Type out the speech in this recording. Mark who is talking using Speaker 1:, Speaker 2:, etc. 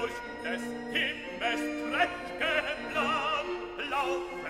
Speaker 1: durch des Himmels Trächtenland lauf